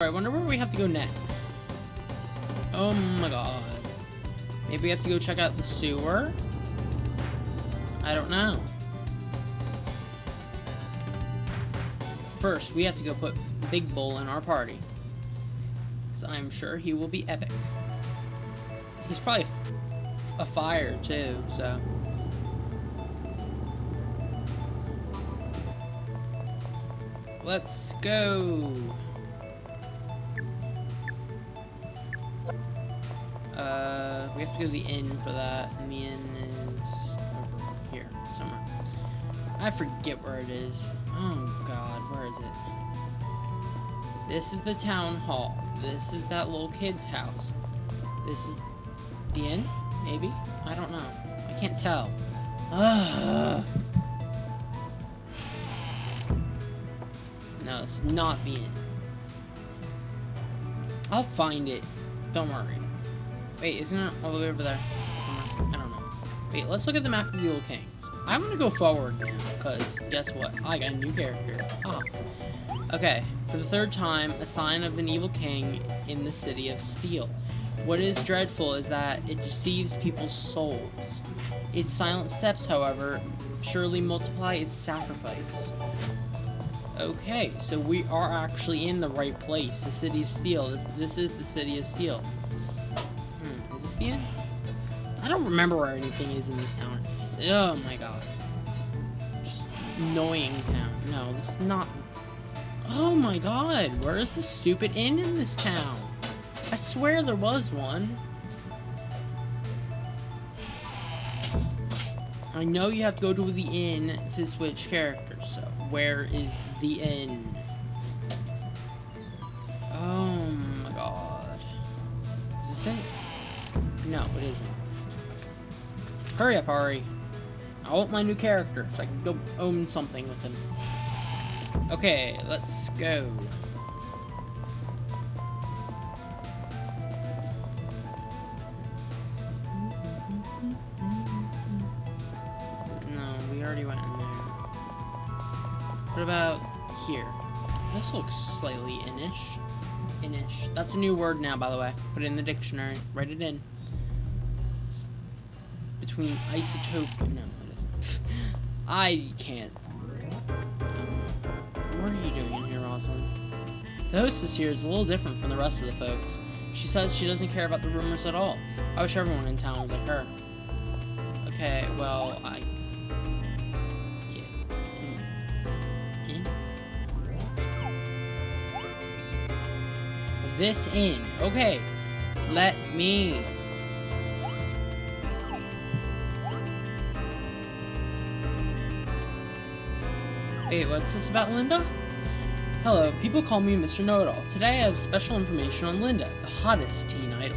I wonder where we have to go next. Oh my god. Maybe we have to go check out the sewer? I don't know. First, we have to go put Big Bull in our party. Because I'm sure he will be epic. He's probably a fire too, so. Let's go. We have to go to the inn for that, and the inn is over here somewhere. I forget where it is. Oh god, where is it? This is the town hall. This is that little kid's house. This is the inn? Maybe? I don't know. I can't tell. Ugh. No, it's not the inn. I'll find it. Don't worry. Wait, isn't it all the way over there? Somewhere? I don't know. Wait, let's look at the map of the Evil Kings. I'm gonna go forward now, because guess what? I got a new character. Ah. Okay, for the third time, a sign of an evil king in the city of Steel. What is dreadful is that it deceives people's souls. Its silent steps, however, surely multiply its sacrifice. Okay, so we are actually in the right place, the City of Steel. This, this is the City of Steel. End? I don't remember where anything is in this town. It's, oh my god. Just annoying town. No, this is not... Oh my god, where is the stupid inn in this town? I swear there was one. I know you have to go to the inn to switch characters, so where is the inn? Oh my god. Is this it? No, it isn't. Hurry up, Ari. I want my new character so I can go own something with him. Okay, let's go. No, we already went in there. What about here? This looks slightly inish. Inish. That's a new word now, by the way. Put it in the dictionary. Write it in. Between isotope. No. I can't. What are you doing in here, Rosalind? The hostess here is a little different from the rest of the folks. She says she doesn't care about the rumors at all. I wish everyone in town was like her. Okay, well, I... Yeah. Hmm. This in. Okay. Let me. Wait, what's this about Linda? Hello, people call me Mr. Know-It-All. Today I have special information on Linda, the hottest teen idol.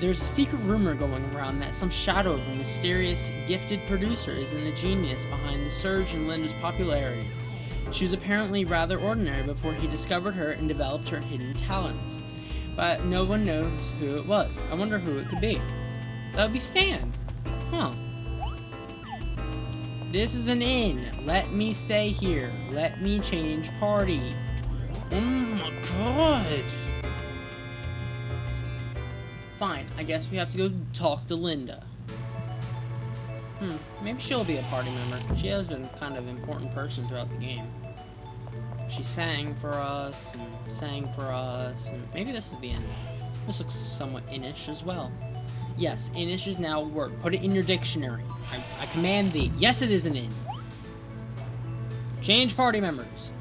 There's a secret rumor going around that some shadow of a mysterious, gifted producer is in the genius behind the surge in Linda's popularity. She was apparently rather ordinary before he discovered her and developed her hidden talents. But no one knows who it was. I wonder who it could be. That would be Stan. Huh. This is an inn. Let me stay here. Let me change party. Oh my god. Fine, I guess we have to go talk to Linda. Hmm, maybe she'll be a party member. She has been kind of an important person throughout the game. She sang for us, and sang for us, and maybe this is the end. This looks somewhat Inish as well. Yes, Inish is now a word. Put it in your dictionary. I, I command thee. Yes, it is an in. Change party members.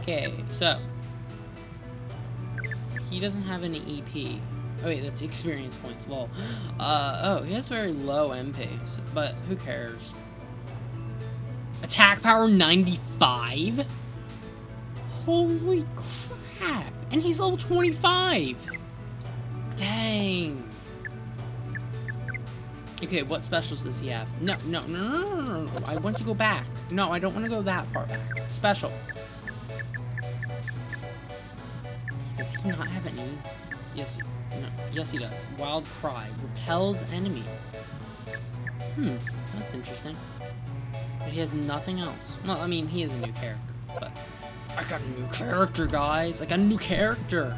Okay, so. He doesn't have any EP. Oh wait, that's experience points, lol. Uh, oh, he has very low MP, so, but who cares? Attack power 95? Holy crap! And he's level 25! Dang! Okay, what specials does he have? No, no, no, no, no, no. I want to go back. No, I don't want to go that far back. Special. Does he not have any? Yes, no, yes he does. Wild Cry. Repels enemy. Hmm, that's interesting. But he has nothing else. Well, I mean, he is a new character, but... I got a new character, guys. I got a new character.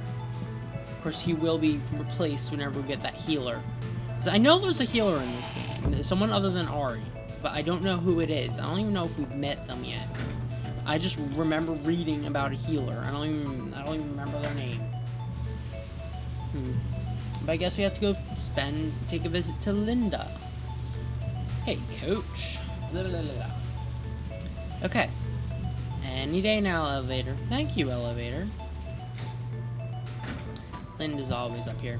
Course, he will be replaced whenever we get that healer. Because I know there's a healer in this game. Someone other than Ari. But I don't know who it is. I don't even know if we've met them yet. I just remember reading about a healer. I don't even I don't even remember their name. Hmm. But I guess we have to go spend take a visit to Linda. Hey, coach. Okay. Any day now, elevator. Thank you, elevator. Linda's always up here.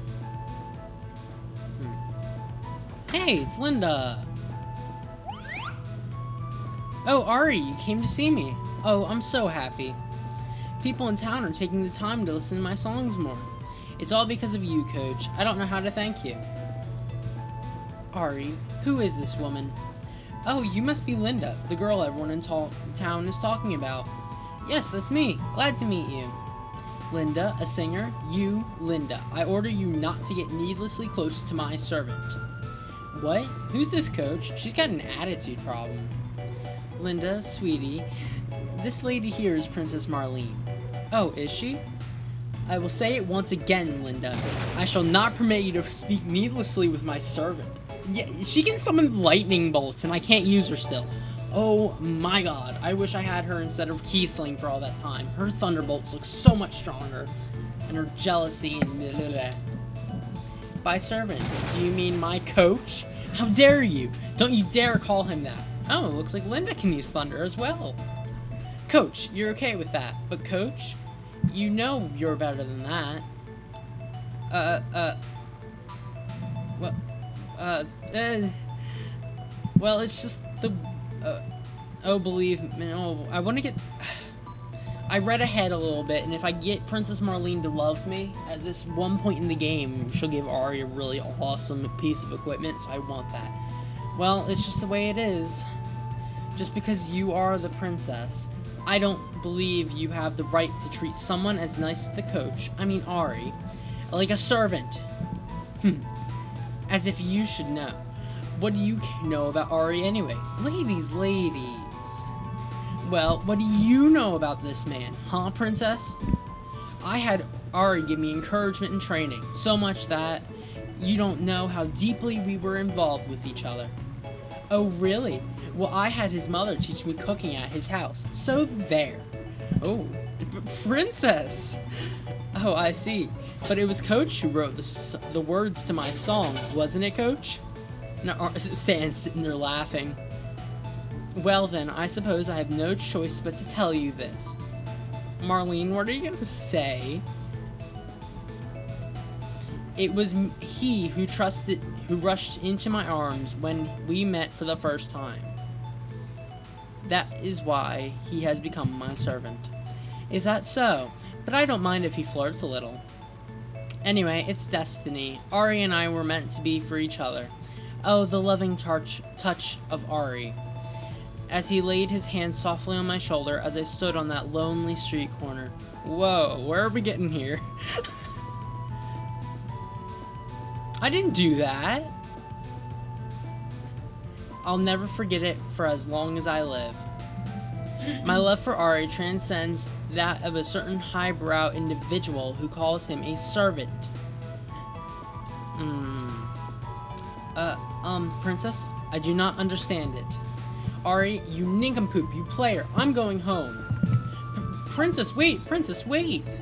Hmm. Hey, it's Linda! Oh, Ari, you came to see me. Oh, I'm so happy. People in town are taking the time to listen to my songs more. It's all because of you, Coach. I don't know how to thank you. Ari, who is this woman? Oh, you must be Linda, the girl everyone in town is talking about. Yes, that's me. Glad to meet you. Linda, a singer? You, Linda. I order you not to get needlessly close to my servant. What? Who's this coach? She's got an attitude problem. Linda, sweetie, this lady here is Princess Marlene. Oh, is she? I will say it once again, Linda. I shall not permit you to speak needlessly with my servant. Yeah, she can summon lightning bolts, and I can't use her still. Oh my god, I wish I had her instead of Kisling for all that time. Her thunderbolts look so much stronger. And her jealousy and blah, blah, blah. By servant, do you mean my coach? How dare you? Don't you dare call him that. Oh, it looks like Linda can use thunder as well. Coach, you're okay with that. But coach, you know you're better than that. Uh, uh... Well, uh, uh... Well, it's just the... Uh, oh, believe me, oh, I want to get... I read ahead a little bit, and if I get Princess Marlene to love me, at this one point in the game, she'll give Ari a really awesome piece of equipment, so I want that. Well, it's just the way it is. Just because you are the princess, I don't believe you have the right to treat someone as nice as the coach, I mean Ari, like a servant. Hmm. as if you should know. What do you know about Ari anyway? Ladies, ladies. Well, what do you know about this man, huh, princess? I had Ari give me encouragement and training, so much that you don't know how deeply we were involved with each other. Oh, really? Well, I had his mother teach me cooking at his house. So there. Oh, princess. Oh, I see. But it was Coach who wrote the, the words to my song, wasn't it, Coach? No, Stan's sitting there laughing. Well then, I suppose I have no choice but to tell you this. Marlene, what are you gonna say? It was he who trusted, who rushed into my arms when we met for the first time. That is why he has become my servant. Is that so? But I don't mind if he flirts a little. Anyway, it's destiny. Ari and I were meant to be for each other. Oh, the loving touch, touch of Ari. As he laid his hand softly on my shoulder as I stood on that lonely street corner. Whoa, where are we getting here? I didn't do that. I'll never forget it for as long as I live. My love for Ari transcends that of a certain highbrow individual who calls him a servant. Hmm. Uh, um, princess, I do not understand it. Ari, you nincompoop, you player, I'm going home. P princess, wait, princess, wait!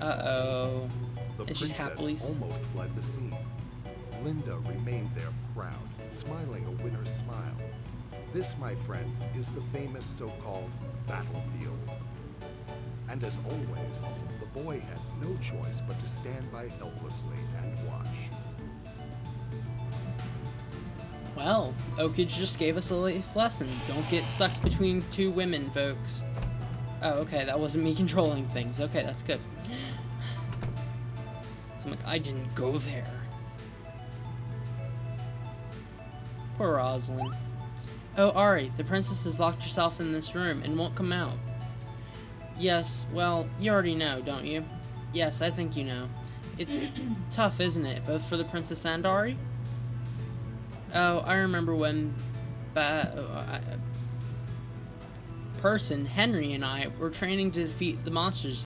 Uh-oh. And she's happily... almost fled the scene. Linda remained there proud smiling a winner's smile. This, my friends, is the famous so-called battlefield. And as always, the boy had no choice but to stand by helplessly and watch. Well, Okage just gave us a life lesson. Don't get stuck between two women, folks. Oh, okay, that wasn't me controlling things. Okay, that's good. So I'm like, I didn't go there. Poor Rosalind. Oh, Ari, the princess has locked herself in this room and won't come out. Yes, well, you already know, don't you? Yes, I think you know. It's tough, isn't it, both for the princess and Ari? Oh, I remember when... Oh, uh, I, person, Henry and I, were training to defeat the monsters